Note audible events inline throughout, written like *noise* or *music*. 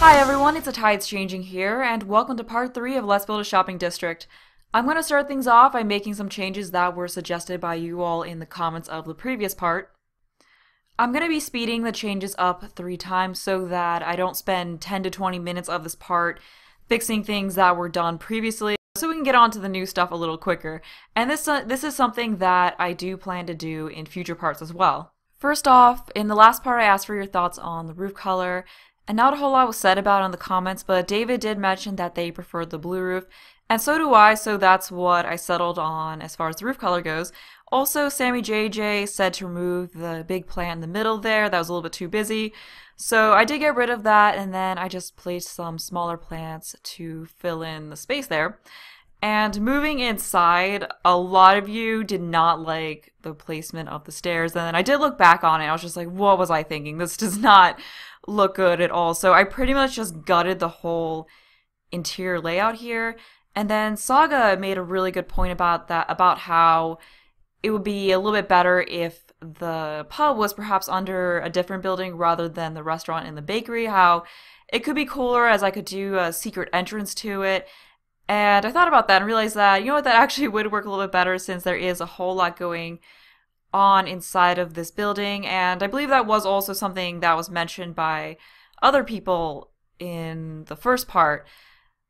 Hi everyone, it's a Tides Changing here, and welcome to part 3 of Let's Build a Shopping District. I'm going to start things off by making some changes that were suggested by you all in the comments of the previous part. I'm going to be speeding the changes up three times so that I don't spend 10 to 20 minutes of this part fixing things that were done previously so we can get on to the new stuff a little quicker. And this, uh, this is something that I do plan to do in future parts as well. First off, in the last part I asked for your thoughts on the roof color, and not a whole lot was said about in the comments, but David did mention that they preferred the blue roof, and so do I, so that's what I settled on as far as the roof color goes. Also, Sammy JJ said to remove the big plant in the middle there, that was a little bit too busy. So I did get rid of that, and then I just placed some smaller plants to fill in the space there. And moving inside, a lot of you did not like the placement of the stairs. And then I did look back on it. I was just like, what was I thinking? This does *laughs* not look good at all. So I pretty much just gutted the whole interior layout here. And then Saga made a really good point about that, about how it would be a little bit better if the pub was perhaps under a different building rather than the restaurant and the bakery. How it could be cooler as I could do a secret entrance to it and I thought about that and realized that, you know what, that actually *laughs* would work a little bit better since there is a whole lot going on inside of this building. And I believe that was also something that was mentioned by other people in the first part.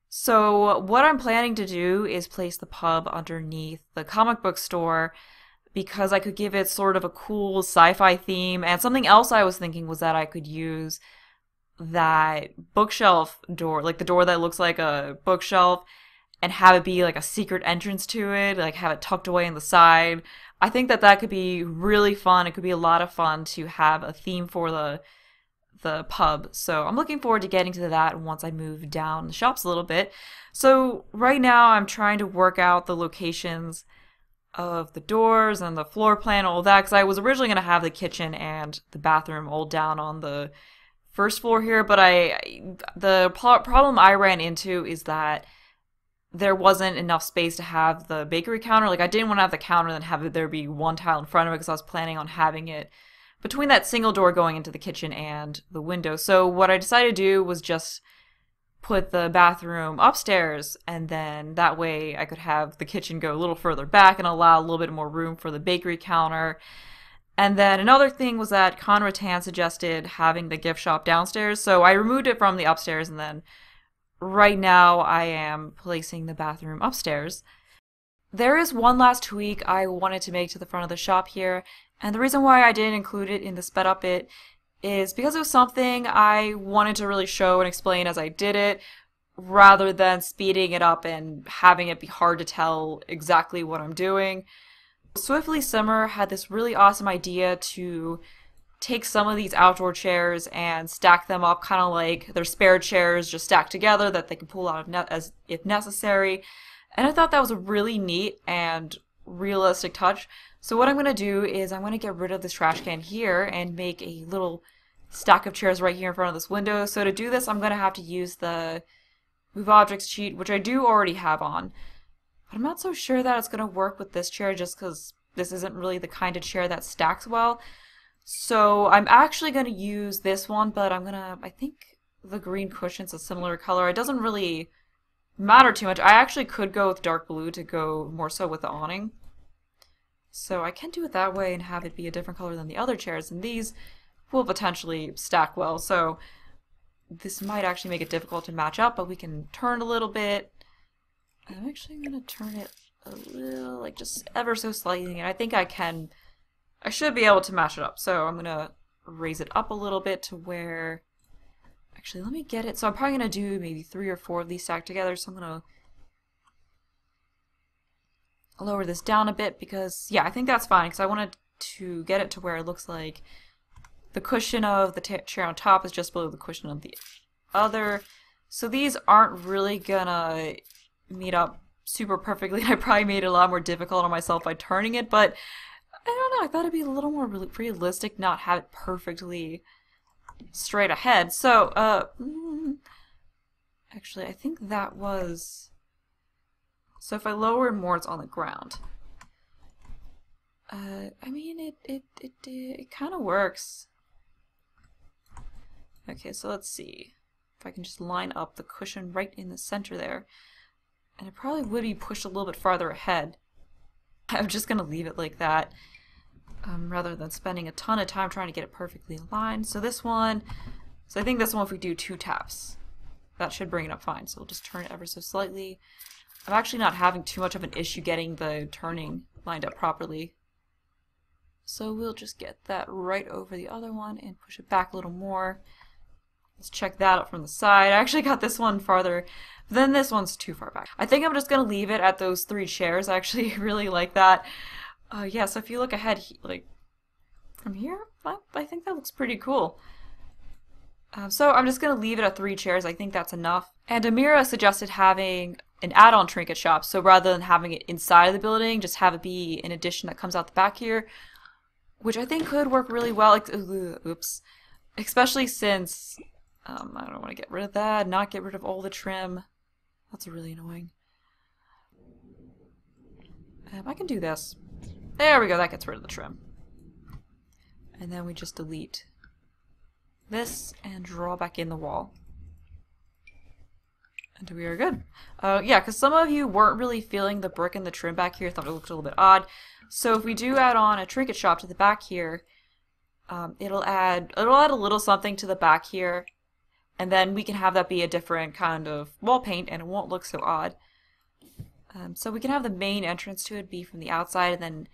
So, what I'm planning to do is place the pub underneath the comic book store because I could give it sort of a cool sci fi theme. And something else I was thinking was that I could use that bookshelf door, like the door that looks like a bookshelf, and have it be like a secret entrance to it, like have it tucked away in the side. I think that that could be really fun. It could be a lot of fun to have a theme for the the pub. So I'm looking forward to getting to that once I move down the shops a little bit. So right now I'm trying to work out the locations of the doors and the floor plan, all that, because I was originally going to have the kitchen and the bathroom all down on the first floor here, but I the problem I ran into is that there wasn't enough space to have the bakery counter. Like I didn't want to have the counter and then have there be one tile in front of it because I was planning on having it between that single door going into the kitchen and the window. So what I decided to do was just put the bathroom upstairs and then that way I could have the kitchen go a little further back and allow a little bit more room for the bakery counter. And then another thing was that Conrad Tan suggested having the gift shop downstairs. So I removed it from the upstairs and then right now I am placing the bathroom upstairs. There is one last tweak I wanted to make to the front of the shop here, and the reason why I didn't include it in the sped up bit is because it was something I wanted to really show and explain as I did it, rather than speeding it up and having it be hard to tell exactly what I'm doing. Swiftly Summer had this really awesome idea to take some of these outdoor chairs and stack them up kind of like their spare chairs just stacked together that they can pull out ne- as if necessary. And I thought that was a really neat and realistic touch. So what I'm going to do is I'm going to get rid of this trash can here and make a little stack of chairs right here in front of this window. So to do this, I'm going to have to use the Move Objects cheat, which I do already have on. But I'm not so sure that it's going to work with this chair just because this isn't really the kind of chair that stacks well. So I'm actually going to use this one, but I'm going to, I think the green cushion's a similar color. It doesn't really matter too much. I actually could go with dark blue to go more so with the awning. So I can do it that way and have it be a different color than the other chairs, and these will potentially stack well. So this might actually make it difficult to match up, but we can turn a little bit. I'm actually going to turn it a little, like just ever so slightly, and I think I can I should be able to match it up. So I'm going to raise it up a little bit to where... Actually, let me get it. So I'm probably going to do maybe three or four of these stacked together. So I'm going to lower this down a bit because, yeah, I think that's fine because I wanted to get it to where it looks like the cushion of the chair on top is just below the cushion of the other. So these aren't really gonna meet up super perfectly. *laughs* I probably made it a lot more difficult on myself by turning it, but I don't know. I thought it'd be a little more realistic, not have it perfectly straight ahead. So, uh, mm, actually, I think that was. So if I lower more, it's on the ground. Uh, I mean, it it it it, it kind of works. Okay, so let's see. if I can just line up the cushion right in the center there. And it probably would be pushed a little bit farther ahead. *laughs* I'm just going to leave it like that um, rather than spending a ton of time trying to get it perfectly aligned. So this one, so I think this one if we do two taps, that should bring it up fine. So we'll just turn it ever so slightly. I'm actually not having too much of an issue getting the turning lined up properly. So we'll just get that right over the other one and push it back a little more. Let's check that out from the side. I actually got this one farther then this one's too far back. I think I'm just going to leave it at those three chairs. I actually *laughs* really like that. Uh, yeah, so if you look ahead, like, from here, I think that looks pretty cool. Um, so I'm just going to leave it at three chairs. I think that's enough. And Amira suggested having an add-on trinket shop. So rather than having it inside of the building, just have it be an addition that comes out the back here, which I think could work really well. Like, oops. Especially since um, I don't want to get rid of that, not get rid of all the trim. That's really annoying. Um, I can do this. There we go, that gets rid of the trim. And then we just delete this and draw back in the wall. And we are good. Uh, yeah, because some of you weren't really feeling the brick and the trim back here, thought it looked a little bit odd. So if we do add on a trinket shop to the back here, um, it'll add it'll add a little something to the back here and then we can have that be a different kind of wall paint and it won't look so odd. Um, so we can have the main entrance to it be from the outside and then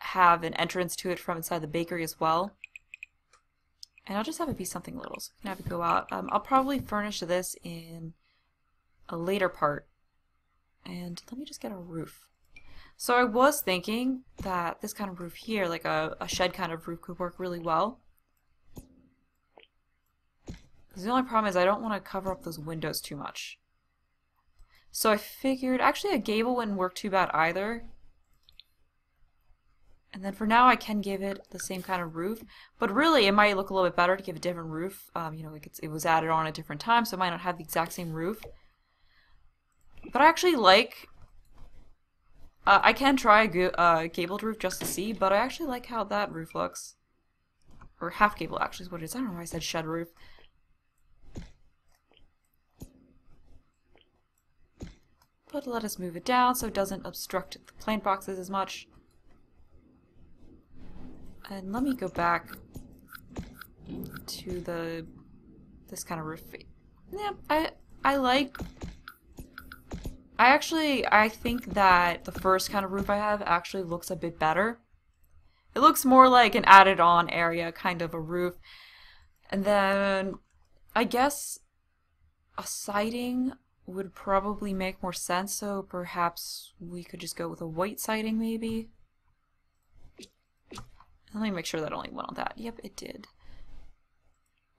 have an entrance to it from inside the bakery as well. And I'll just have it be something little, so we can have it go out. Um, I'll probably furnish this in a later part. And let me just get a roof. So I was thinking that this kind of roof here, like a, a shed kind of roof, could work really well. The only problem is I don't want to cover up those windows too much. So I figured, actually a gable wouldn't work too bad either. And then for now I can give it the same kind of roof, but really it might look a little bit better to give a different roof. Um, you know, like it was added on at different times, so it might not have the exact same roof. But I actually like, uh, I can try a uh, gabled roof just to see, but I actually like how that roof looks. Or half gable actually is what it is. I don't know why I said shed roof. But let us move it down so it doesn't obstruct the plant boxes as much. And let me go back to the this kind of roof. Yeah, I I like I actually I think that the first kind of roof I have actually looks a bit better. It looks more like an added on area kind of a roof. And then I guess a siding would probably make more sense, so perhaps we could just go with a white siding, maybe? Let me make sure that only went on that. Yep, it did.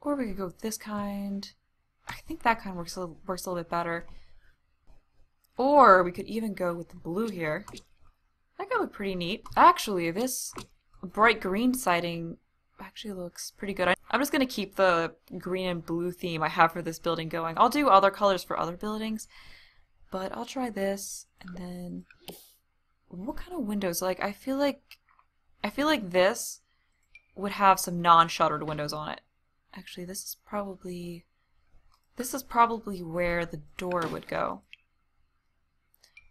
Or we could go with this kind. I think that kind works a little, works a little bit better. Or we could even go with the blue here. That could look pretty neat. Actually, this bright green siding actually looks pretty good. I'm just going to keep the green and blue theme I have for this building going. I'll do other colors for other buildings, but I'll try this, and then what kind of windows? Like, I feel like, I feel like this would have some non-shuttered windows on it. Actually, this is probably, this is probably where the door would go.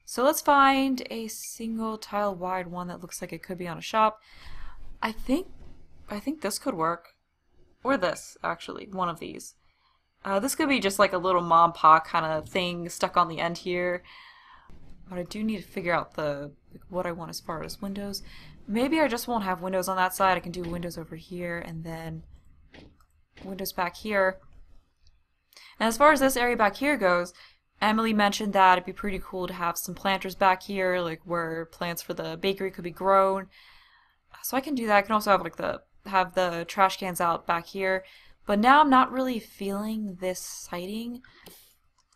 So let's find a single tile wide one that looks like it could be on a shop. I think I think this could work. Or this, actually. One of these. Uh, this could be just like a little mom pop kind of thing stuck on the end here. But I do need to figure out the like, what I want as far as windows. Maybe I just won't have windows on that side. I can do windows over here and then windows back here. And as far as this area back here goes, Emily mentioned that it'd be pretty cool to have some planters back here, like where plants for the bakery could be grown. So I can do that. I can also have like the have the trash cans out back here. But now I'm not really feeling this siding.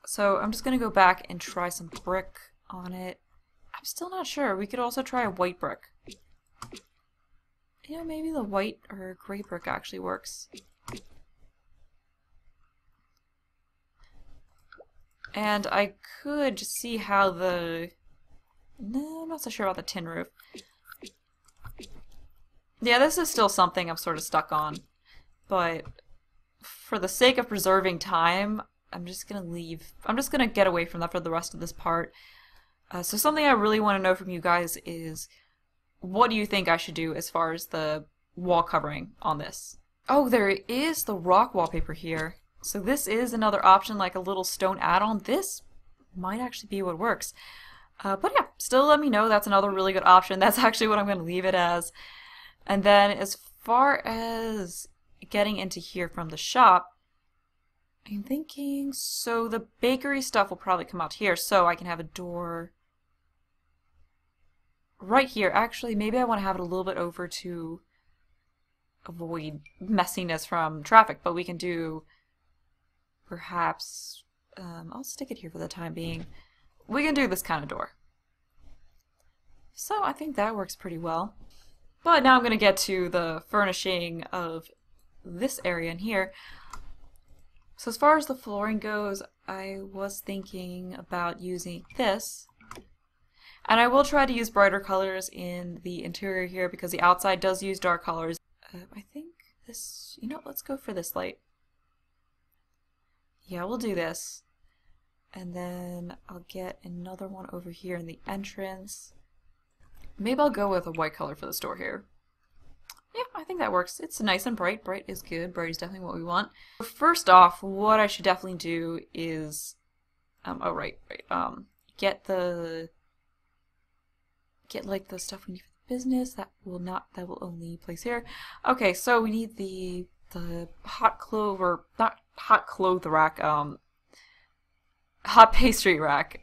So I'm just going to go back and try some brick on it. I'm still not sure. We could also try a white brick. You know, maybe the white or gray brick actually works. And I could see how the... No, I'm not so sure about the tin roof. Yeah, this is still something I'm sort of stuck on. But for the sake of preserving time, I'm just gonna leave. I'm just gonna get away from that for the rest of this part. Uh, so something I really want to know from you guys is what do you think I should do as far as the wall covering on this? Oh, there is the rock wallpaper here. So this is another option, like a little stone add-on. This might actually be what works. Uh, but yeah, still let me know. That's another really good option. *laughs* That's actually what I'm going to leave it as. And then as far as getting into here from the shop, I'm thinking, so the bakery stuff will probably come out here, so I can have a door right here. Actually, maybe I want to have it a little bit over to avoid messiness from traffic, but we can do perhaps, um, I'll stick it here for the time being. We can do this kind of door. So I think that works pretty well. But now I'm going to get to the furnishing of this area in here. So as far as the flooring goes, I was thinking about using this. And I will try to use brighter colors in the interior here because the outside does use dark colors. Uh, I think this, you know, let's go for this light. Yeah, we'll do this. And then I'll get another one over here in the entrance. Maybe I'll go with a white color for the store here. Yeah, I think that works. It's nice and bright. Bright is good. Bright is definitely what we want. First off, what I should definitely do is, um, oh right, right, um, get the, get like the stuff we need for the business. That will not, that will only place here. Okay, so we need the the hot clover, not hot clothes rack, um, hot *laughs* pastry rack.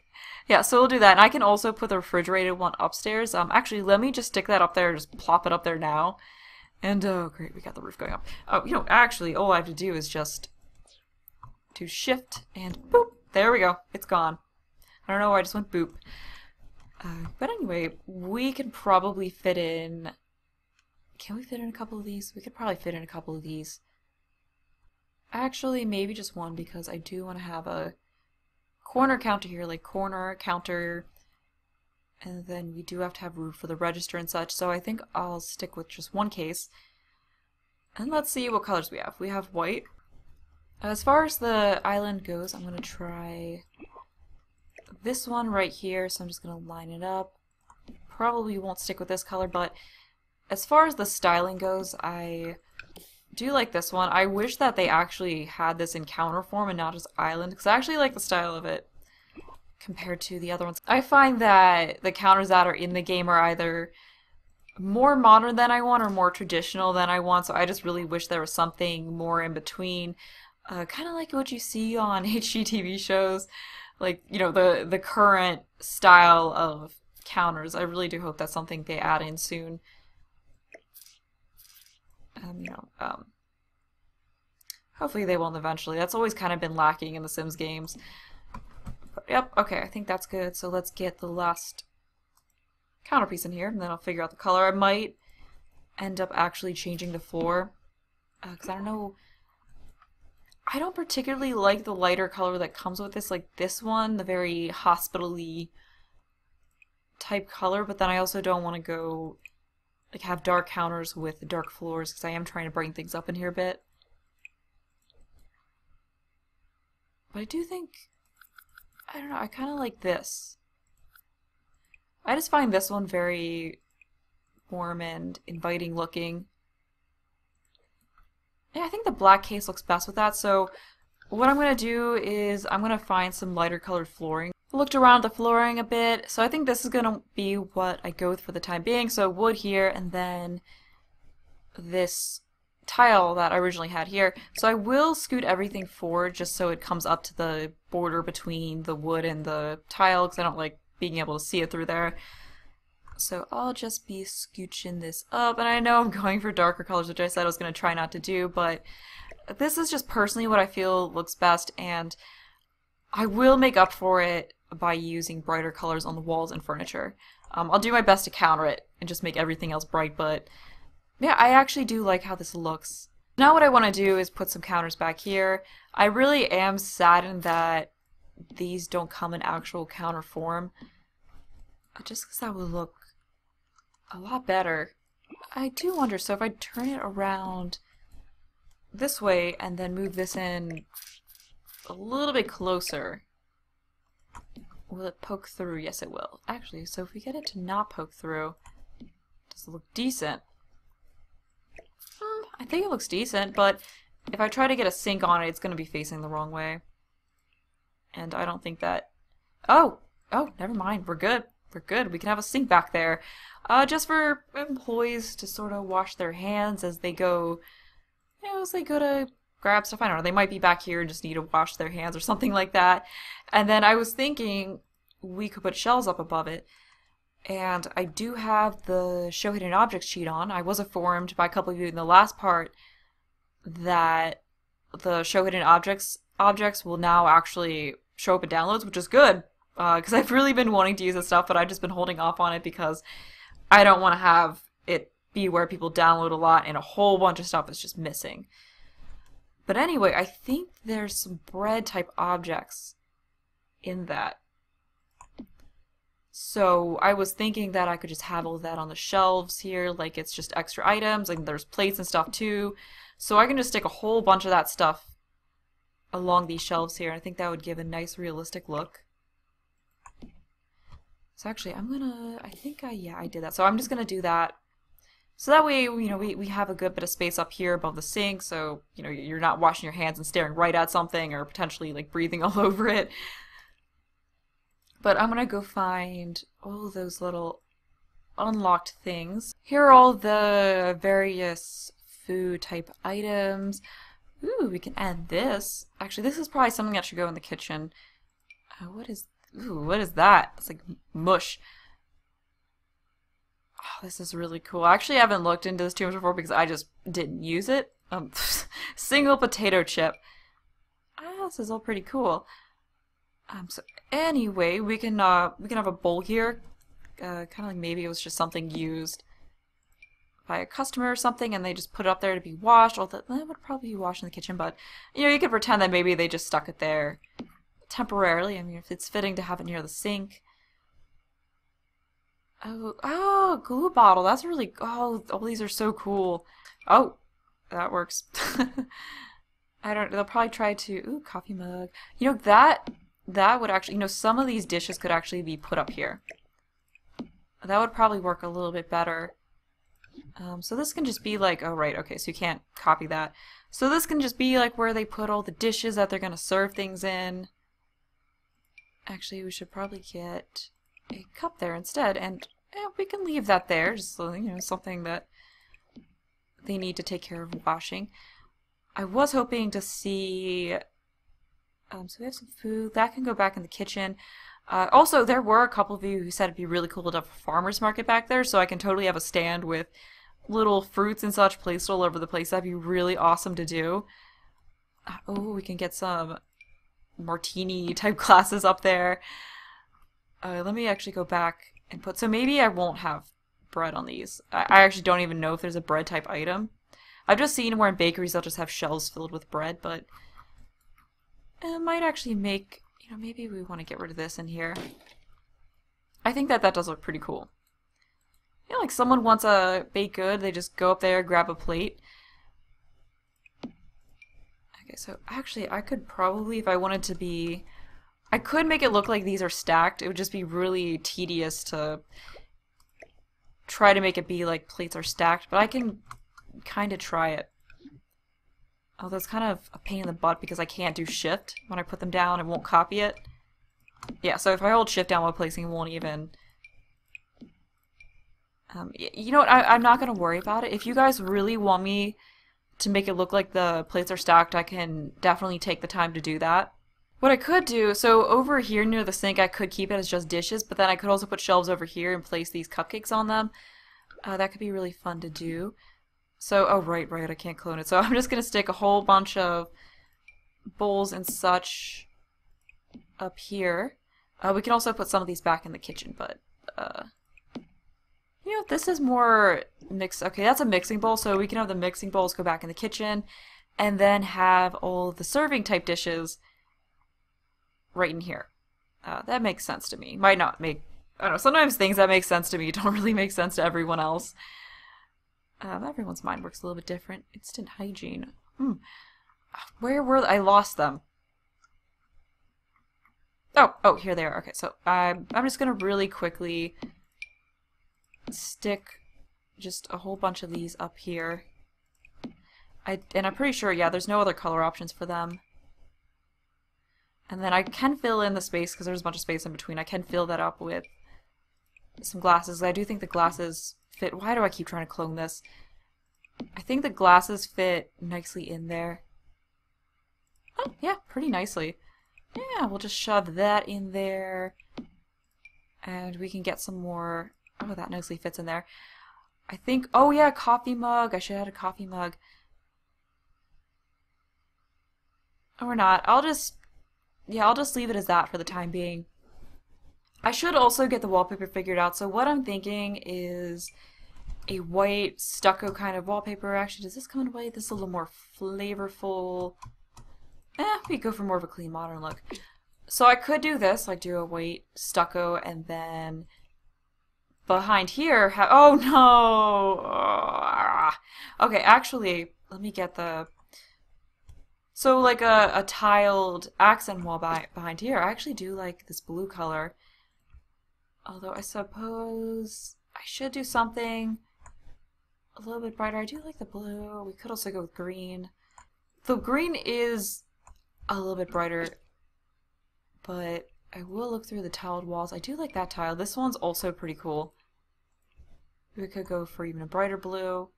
Yeah, so we'll do that. And I can also put the refrigerated one upstairs. Um, actually, let me just stick that up there, just plop it up there now. And, oh, great, we got the roof going up. Oh, you know, actually, all I have to do is just to shift and boop. There we go. It's gone. I don't know why I just went boop. Uh, but anyway, we can probably fit in... Can we fit in a couple of these? We could probably fit in a couple of these. Actually, maybe just one because I do want to have a corner counter here, like corner, counter, and then we do have to have room for the register and such, so I think I'll stick with just one case. And let's see what colors we have. We have white. As far as the island goes, I'm going to try this one right here, so I'm just going to line it up. Probably won't stick with this color, but as far as the styling goes, I do like this one. I wish that they actually had this in counter form and not just island, because I actually like the style of it compared to the other ones. I find that the counters that are in the game are either more modern than I want or more traditional than I want, so I just really wish there was something more in between. Uh, kind of like what you see on *laughs* HGTV shows, like, you know, the, the current style of counters. I really do hope that's something they add in soon um, you know, um, hopefully they won't eventually. That's always kind of been lacking in the Sims games. But, yep, okay, I think that's good. So let's get the last counterpiece in here, and then I'll figure out the color. I might end up actually changing the floor, because uh, I don't know... I don't particularly like the lighter color that comes with this, like this one, the very hospital-y type color, but then I also don't want to go like have dark counters with dark floors because I am trying to bring things up in here a bit. But I do think, I don't know, I kind of like this. I just find this one very warm and inviting looking. Yeah, I think the black case looks best with that, so what I'm going to do is I'm going to find some lighter colored flooring looked around the flooring a bit, so I think this is going to be what I go with for the time being. So wood here, and then this tile that I originally had here. So I will scoot everything forward just so it comes up to the border between the wood and the tile, because I don't like being able to see it through there. So I'll just be scooching this up, and I know I'm *laughs* going for darker colors, which I said I was going to try not to do, but this is just personally what I feel looks best, and I will make up for it by using brighter colors on the walls and furniture. Um, I'll do my best to counter it and just make everything else bright, but yeah, I actually do like how this looks. Now what I want to do is put some counters back here. I really am saddened that these don't come in actual counter form, just because that would look a lot better. I do wonder, so if I turn it around this way and then move this in a little bit closer. Will it poke through? Yes, it will. Actually, so if we get it to not poke through, does it look decent? Hmm, I think it looks decent, but if I try to get a sink on it, it's going to be facing the wrong way. And I don't think that... Oh! Oh, never mind. We're good. We're good. We can have a sink back there. Uh, just for employees to sort of wash their hands as they go... You know, as they go to grab stuff. I don't know. They might be back here and just need to wash their hands or something like that. And then I was thinking we could put shelves up above it. And I do have the show hidden objects cheat on. I was informed by a couple of you in the last part that the show hidden objects objects will now actually show up in downloads, which is good because uh, *laughs* I've really been wanting to use this stuff, but I've just been holding off on it because I don't want to have it be where people download a lot and a whole bunch of stuff is just missing. But anyway, I think there's some bread type objects in that. So I was thinking that I could just have all that on the shelves here, like it's just extra items, and there's plates and stuff too. So I can just stick a whole bunch of that stuff along these shelves here. I think that would give a nice realistic look. So actually, I'm gonna, I think I, yeah, I did that. So I'm just gonna do that. So that way, you know, we, we have a good bit of space up here above the sink, so, you know, you're not washing your hands and staring right at something or potentially, like, breathing *laughs* all over it. But I'm gonna go find all those little unlocked things. Here are all the various food type items. Ooh, we can add this. Actually, this is probably something that should go in the kitchen. Uh, what is, ooh, what is that? It's like mush. Oh, this is really cool. I actually haven't looked into this too much before because I just didn't use it. Um, *laughs* single potato chip. Ah, this is all pretty cool. Um, so anyway, we can uh, we can have a bowl here. Uh, kind of like maybe it was just something used by a customer or something, and they just put it up there to be washed. Although that would probably be washed in the kitchen, but you know, you could pretend that maybe they just stuck it there temporarily. I mean, if it's fitting to have it near the sink. Oh, oh, glue bottle. That's really. Oh, all these are so cool. Oh, that works. *laughs* I don't. They'll probably try to. Ooh, coffee mug. You know that that would actually, you know, some of these dishes could actually be put up here. That would probably work a little bit better. Um, so this can just be like, oh right, okay, so you can't copy that. So this can just be like where they put all the dishes that they're going to serve things in. Actually, we should probably get a cup there instead, and eh, we can leave that there, just so, you know, something that they need to take care of washing. I was hoping to see um, so we have some food. That can go back in the kitchen. Uh, also, there were a couple of you who said it'd be really cool to have a farmer's market back there, so I can totally have a stand with little fruits and such placed all over the place. That'd be really awesome to do. Uh, oh, we can get some martini type *laughs* glasses up there. Uh, let me actually go back and put... So maybe I won't have bread on these. I, I actually don't even know if there's a bread type item. I've just seen where in bakeries they'll just have shelves filled with bread, but it might actually make, you know, maybe we want to get rid of this in here. I think that that does look pretty cool. You know, like someone wants a baked good, they just go up there, grab a plate. Okay, so actually I could probably, if I wanted to be, I could make it look like these are stacked. It would just be really tedious to try to make it be like plates are stacked, but I can kind of try it. Although it's kind of a pain in the butt because I can't do shift when I put them down. It won't copy it. Yeah, so if I hold shift down while placing, it won't even... Um, you know what? I, I'm not going to worry about it. If you guys really want me to make it look like the plates are stacked, I can definitely take the time to do that. What I could do, so over here near the sink, I could keep it as just dishes, but then I could also put shelves over here and place these cupcakes on them. Uh, that could be really fun to do. So, oh right, right, I can't clone it. So *laughs* I'm just going to stick a whole bunch of bowls and such up here. Uh, we can also put some of these back in the kitchen, but, uh, you know, this is more mix. Okay, that's a mixing bowl, so we can have the mixing bowls go back in the kitchen, and then have all the serving type dishes right in here. Uh, that makes sense to me. Might not make, I don't know, sometimes things that make sense to me *laughs* don't really make sense to everyone else. Um, everyone's mind works a little bit different. Instant hygiene. Hmm. Where were I lost them? Oh, oh, here they are. Okay, so I'm I'm just gonna really quickly stick just a whole bunch of these up here. I and I'm pretty sure, yeah, there's no other color options for them. And then I can fill in the space because there's a bunch of space in between. I can fill that up with some glasses. I do think the glasses fit. Why do I keep trying to clone this? I think the glasses fit nicely in there. Oh, yeah, pretty nicely. Yeah, we'll just shove that in there. And we can get some more... Oh, that nicely fits in there. I think... Oh, yeah, coffee mug. I should have had a coffee mug. Or not. I'll just... Yeah, I'll just leave it as that for the time being. I should also get the wallpaper figured out. So what I'm thinking is a white stucco kind of wallpaper. Actually, does this come in white? This is a little more flavorful. Eh, we go for more of a clean modern look. So I could do this, like do a white stucco and then behind here oh no! Okay, actually, let me get the, so like a, a tiled accent wall by, behind here, I actually do like this blue color. Although I suppose I should do something a little bit brighter. I do like the blue. We could also go with green. The green is a little bit brighter, but I will look through the tiled walls. I do like that tile. This one's also pretty cool. We could go for even a brighter blue.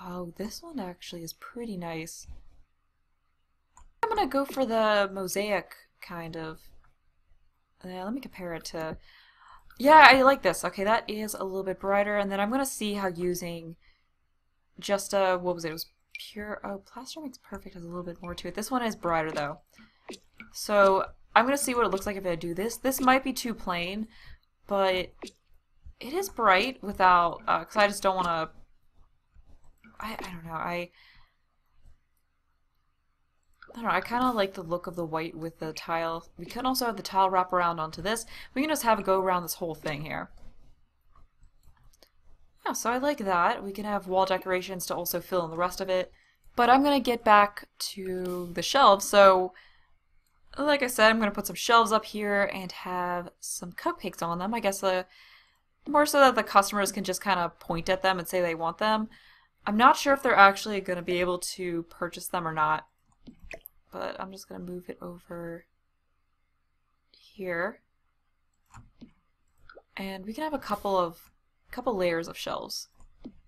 Oh, this one actually is pretty nice. I'm gonna go for the mosaic kind of. Yeah, let me compare it to yeah, I like this. Okay, that is a little bit brighter, and then I'm gonna see how using just a what was it? It was pure. Oh, plaster makes perfect has a little bit more to it. This one is brighter though, so I'm gonna see what it looks like if I do this. This might be too plain, but it is bright without because uh, I just don't want to. I I don't know. I I don't know, I kind of like the look of the white with the tile. We can also have the tile wrap around onto this. We can just have it go around this whole thing here. Yeah, so I like that. We can have wall decorations to also fill in the rest of it. But I'm going to get back to the shelves. So, like I said, I'm going to put some shelves up here and have some cupcakes on them. I guess uh, more so that the customers can just kind of point at them and say they want them. I'm not sure if they're actually going to be able to purchase them or not but I'm just going to move it over here. And we can have a couple of couple layers of shelves.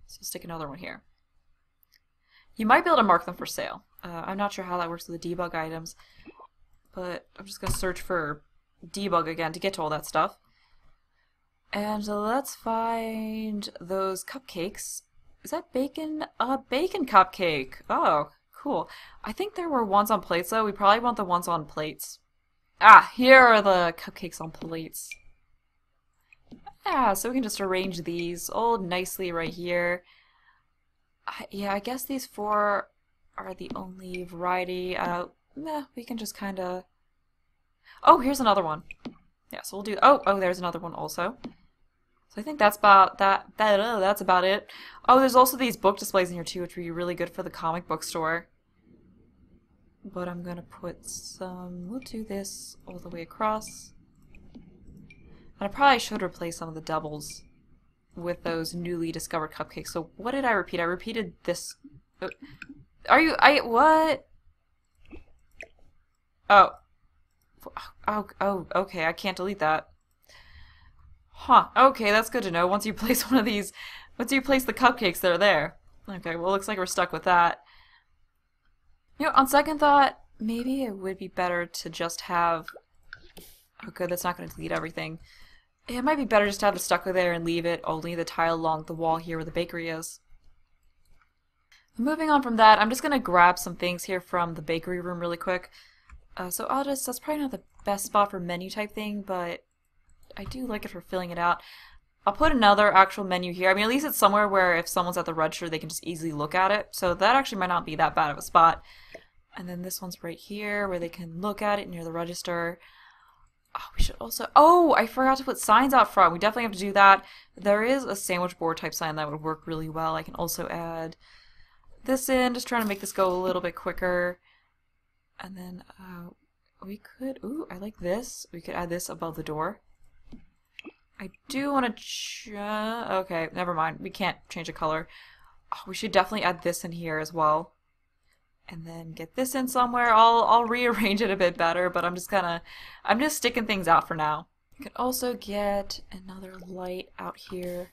So stick another one here. You might be able to mark them for sale. Uh, I'm not sure how that works with the debug items, but I'm just going to search for debug again to get to all that stuff. And let's find those cupcakes. Is that bacon? A bacon cupcake. Oh, Cool. I think there were ones on plates, though. We probably want the ones on plates. Ah, here are the cupcakes on plates. Yeah, so we can just arrange these all nicely right here. I, yeah, I guess these four are the only variety. Uh, nah, we can just kind of... Oh, here's another one. Yeah, so we'll do... Oh, oh, there's another one also. So I think that's about that. That uh, that's about it. Oh, there's also these book displays in here too, which would be really good for the comic book store but I'm gonna put some, we'll do this all the way across. And I probably should replace some of the doubles with those newly discovered cupcakes. So what did I repeat? I repeated this. Uh, are you, I, what? Oh. Oh, oh, okay, I can't delete that. Huh, okay, that's good to know. Once you *laughs* place one of these, once you place the cupcakes, they're there. Okay, well, looks like we're stuck with that. You know, on second thought, maybe it would be better to just have... Oh good, that's not going to delete everything. It might be better just to have the stucco there and leave it only the tile along the wall here where the bakery is. Moving on from that, I'm just going to grab some things here from the bakery room really quick. Uh, so I'll just, that's probably not the best spot for menu type thing, but I do like it for filling it out. I'll put another actual menu here. I mean, at least it's somewhere where if someone's at the register, they can just easily look at it. So that actually might not be that bad of a spot. And then this one's right here where they can look at it near the register. Oh, we should also... Oh, I forgot to put signs out front. We definitely have to do that. There is a sandwich board type sign that would work really well. I can also add this in, just trying to make this go a little bit quicker. And then uh, we could, ooh, I like this. We could add this above the door. I do want to, okay, never mind. We can't change the color. Oh, we should definitely add this in here as well. And then get this in somewhere. I'll, I'll rearrange it a bit better, but I'm just gonna, I'm just sticking things out for now. We could also get another light out here.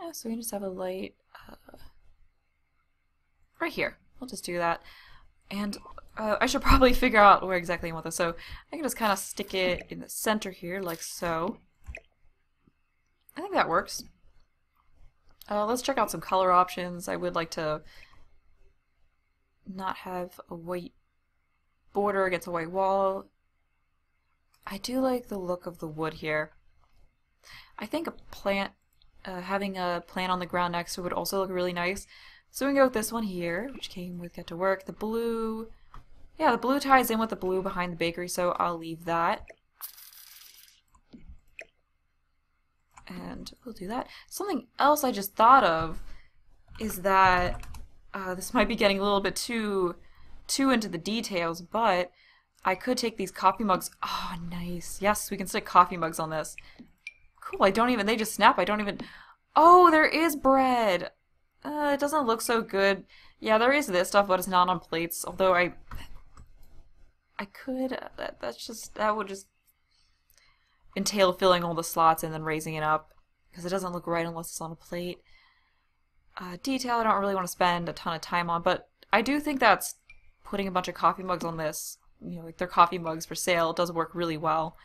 Yeah, so we can just have a light uh, right here. We'll just do that. And uh, I should probably figure out where exactly I want this. So I can just kind of stick it in the center here, like so. I think that works. Uh, let's check out some color options. I would like to not have a white border against a white wall. I do like the look of the wood here. I think a plant, uh, having a plant on the ground next to it would also look really nice. So we can go with this one here, which came with Get to Work. The blue, yeah, the blue ties in with the blue behind the bakery, so I'll leave that. And we'll do that. Something else I just thought of is that uh, this might be getting a little bit too too into the details, but I could take these coffee mugs. Oh, nice. Yes, we can stick coffee mugs on this. Cool, I don't even, they just snap. I don't even, oh, there is bread. Uh, it doesn't look so good. Yeah, there is this stuff, but it's not on plates. Although I, I could, uh, that, that's just, that would just entail filling all the slots and then raising it up. Because it doesn't look right unless it's on a plate. Uh, detail I don't really want to spend a ton of time on, but I do think that's putting a bunch of coffee mugs on this you know, like their coffee mugs for sale. Does work really well.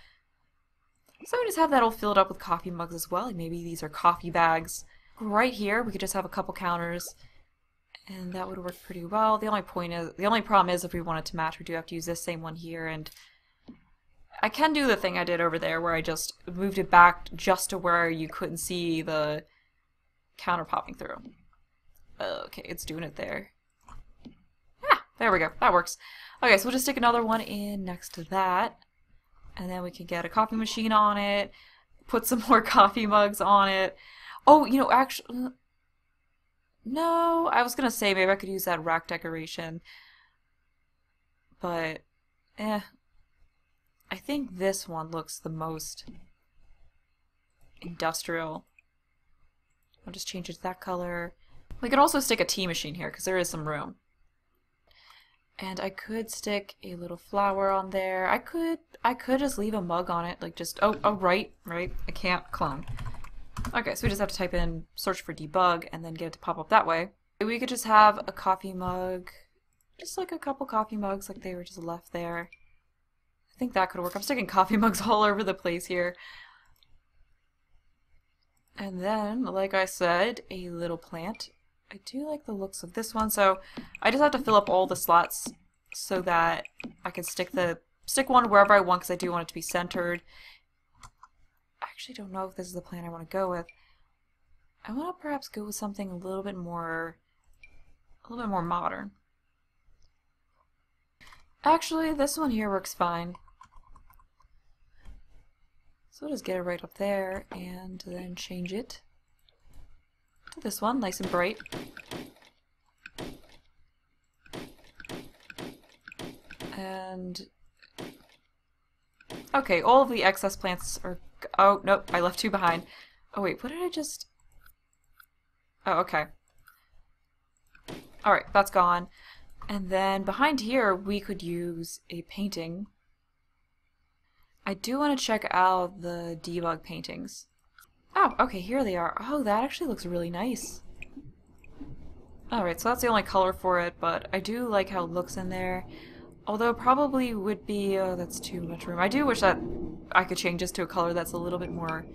So we just have that all filled up with coffee mugs as well. Like maybe these are coffee bags. Right here, we could just have a couple counters, and that would work pretty well. The only point is, the only problem is if we wanted to match, we do have to use this same one here, and I can do the thing I did over there where I just moved it back just to where you couldn't see the counter popping through. Okay, it's doing it there. Yeah, there we go. That works. Okay, so we'll just stick another one in next to that. And then we can get a coffee machine on it, put some *laughs* more coffee mugs on it. Oh, you know, actually... No, I was going to say maybe I could use that rack decoration. But, eh. I think this one looks the most industrial. I'll just change it to that color. We could also stick a tea machine here because there is some room. And I could stick a little flower on there. I could I could just leave a mug on it, like just oh oh right, right. I can't clone. Okay, so we just have to type in search for debug and then get it to pop up that way. We could just have a coffee mug, just like a couple coffee mugs like they were just left there. I think that could work. I'm sticking coffee *laughs* mugs all over the place here. And then, like I said, a little plant I do like the looks of this one, so I just have to fill up all the slots so that I can stick the stick one wherever I want because I do want it to be centered. I actually don't know if this is the plan I want to go with. I want to perhaps go with something a little bit more a little bit more modern. Actually, this one here works fine. So I'll just get it right up there and then change it this one, nice and bright. And... Okay, all of the excess plants are... Oh, nope, I left two behind. Oh wait, what did I just... Oh, okay. Alright, that's gone. And then behind here, we could use a painting. I do want to check out the debug paintings. Oh, okay, here they are. Oh, that actually looks really nice. Alright, so that's the only color for it, but I do like how it looks in there. Although probably would be... Oh, that's too much room. I do wish that I could change this to a color that's a little bit more...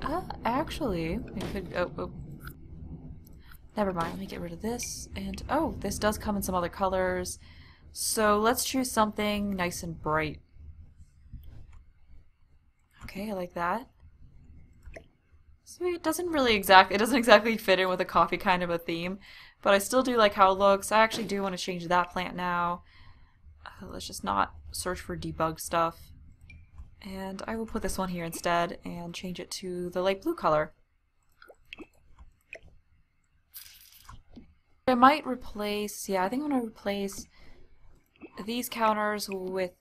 Uh, actually, we could... Oh, oh. Never mind, let me get rid of this. And, oh, this does come in some other colors. So let's choose something nice and bright. Okay, I like that. So it doesn't really exact it doesn't exactly fit in with a coffee kind of a theme, but I still do like how it looks. I actually do want to change that plant now. Uh, let's just not search for debug stuff. And I will put this one here instead and change it to the light blue color. I might replace, yeah, I think I'm going to replace these counters with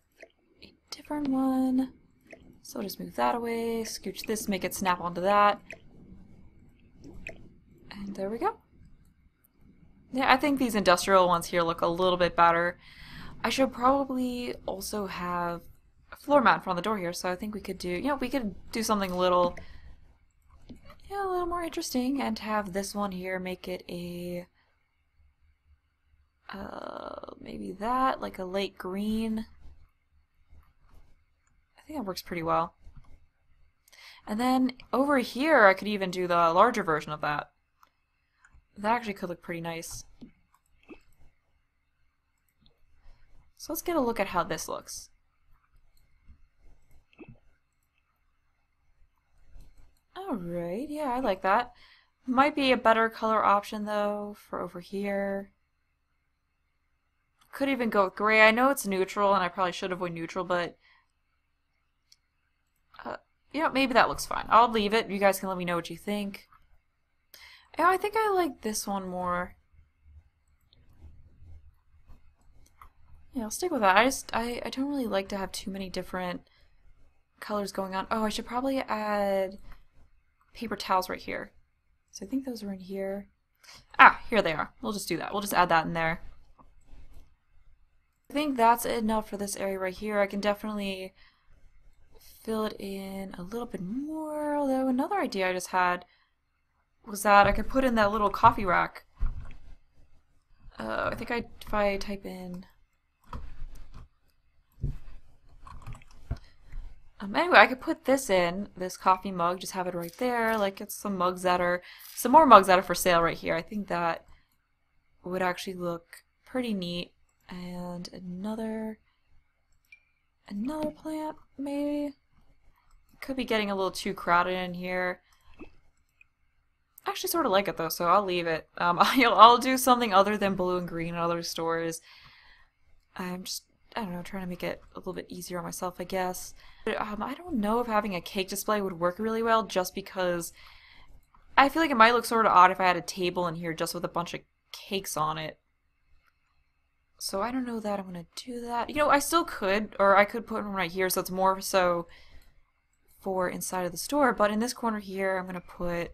a different one. So I'll just move that away, scooch this, make it snap onto that. And there we go. Yeah, I think these industrial ones here look a little bit better. I should probably also have a floor mat in front of the door here, so I think we could do, you know, we could do something a little, yeah, a little more interesting and have this one here make it a, uh, maybe that, like a light green. I think that works pretty well. And then over here, I could even do the larger version of that. That actually could look pretty nice. So let's get a look at how this looks. Alright, yeah, I like that. Might be a better color option though for over here. Could even go with gray. I know it's neutral and I probably should avoid neutral, but uh, yeah, maybe that looks fine. I'll leave it. You guys can let me know what you think. Yeah, I think I like this one more. Yeah, I'll stick with that. I just, I, I don't really like to have too many different colors going on. Oh, I should probably add paper towels right here. So I think those are in here. Ah, here they are. We'll just do that. We'll just add that in there. I think that's enough for this area right here. I can definitely fill it in a little bit more, although another idea I just had was that I could put in that little coffee rack. Uh, I think I, if I type in Um, anyway, I could put this in, this coffee mug, just have it right there. Like, it's some mugs that are, some more mugs that are for sale right here. I think that would actually look pretty neat. And another, another plant, maybe? Could be getting a little too crowded in here. I actually sort of like it though, so I'll leave it. Um, *laughs* I'll, I'll do something other than blue and green in other stores. I'm just I don't know, trying to make it a little bit easier on myself, I guess. But, um, I don't know if having a cake display would work really well just because I feel like it might look sort of odd if I had a table in here just with a bunch of cakes on it. So I don't know that I'm going to do that. You know, I still could, or I could put one right here so it's more so for inside of the store, but in this corner here I'm going to put...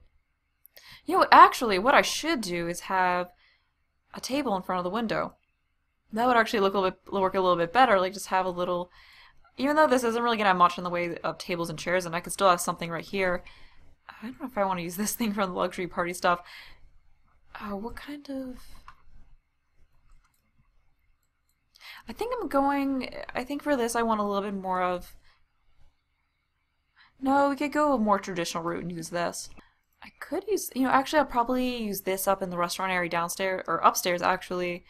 You know, actually, what I should do is have a table in front of the window. That would actually look a little bit work a little bit better. Like just have a little, even though this isn't really gonna have much in the way of tables and chairs, and I could still have something right here. I don't know if I want to use this *laughs* thing for the luxury party stuff. Uh, what kind of? I think I'm going. I think for this I want a little bit more of. No, we could go a more traditional route and use this. I could use, you know, actually I'll probably use this up in the restaurant area downstairs, or upstairs actually,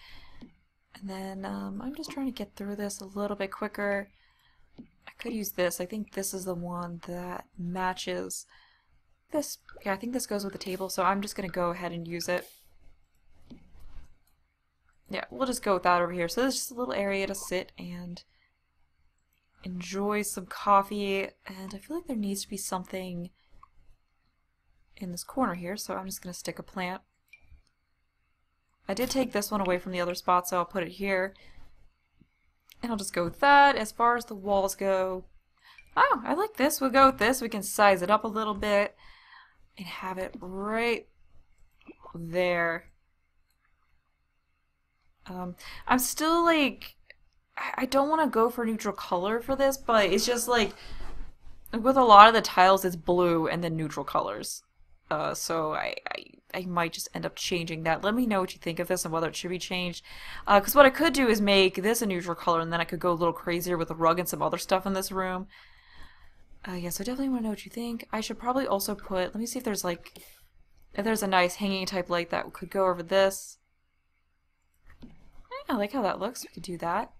and then um, I'm just trying to get through this a little bit quicker. I could use this. I think this is the one that matches this. Yeah, I think this goes with the table, so I'm just going to go ahead and use it. Yeah, we'll just go with that over here. So there's just a little area to sit and enjoy some coffee. And I feel like there needs to be something in this corner here, so I'm just going to stick a plant. I did take this one away from the other spot, so I'll put it here. And I'll just go with that. As far as the walls go, oh, I like this. We'll go with this. We can size it up a little bit and have it right there. Um, I'm still like, I don't want to go for neutral color for this, but it's just like, with a lot of the tiles, it's blue and then neutral colors. Uh, so I, I, I might just end up changing that. Let me know what you think of this and whether it should be changed. Because uh, what I could do is make this a neutral color and then I could go a little crazier with a rug and some other stuff in this room. Uh, yeah, so definitely want to know what you think. I should probably also put, let me see if there's like, if there's a nice hanging type light that could go over this. I like how that looks. We could do that.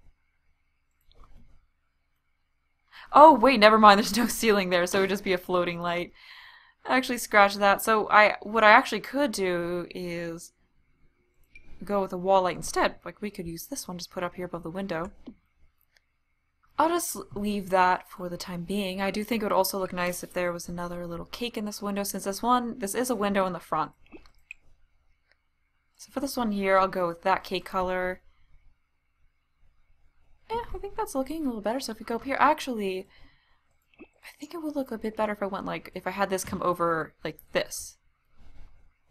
Oh, wait, never mind. *laughs* There's no ceiling there, so it would just be a floating light actually scratch that. So I, what I actually could do is go with a wall light instead. Like we could use this one, just put up here above the window. I'll just leave that for the time being. I do think it would also look nice if there was another little cake in this window, since this one, this is a window in the front. So for this one here, I'll go with that cake color. Yeah, I think that's looking a little better. So if we go up here, actually, I think it would look a bit better if I went like, if I had this come over like this.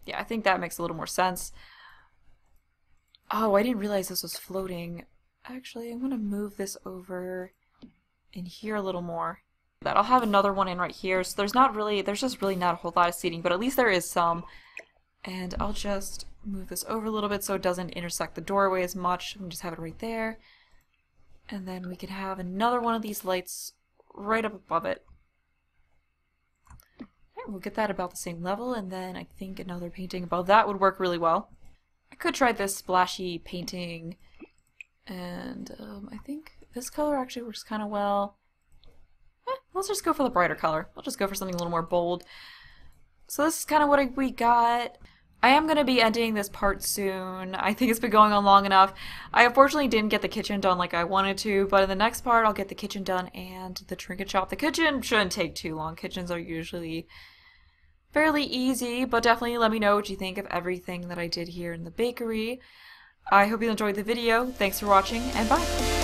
Yeah, I think that makes a little more sense. Oh, I didn't realize this was floating. Actually, I'm going to move this over in here a little more. That I'll have another one in right here. So there's not really, there's just really not a whole lot of seating, but at least there is some. And I'll just move this over a little bit so it doesn't intersect the doorway as much. And just have it right there. And then we could have another one of these lights right up above it. Right, we'll get that about the same level, and then I think another painting above that would work really well. I could try this splashy painting, and um, I think this color actually works kind of well. Eh, let's just go for the brighter color. We'll just go for something a little more bold. So this is kind of what we got. I am going to be ending this part soon. I think it's been going on long enough. I unfortunately didn't get the kitchen done like I wanted to, but in the next part I'll get the kitchen done and the trinket shop. The kitchen shouldn't take too long. Kitchens are usually fairly easy, but definitely let me know what you think of everything that I did here in the bakery. I hope you enjoyed the video. Thanks for watching, and bye!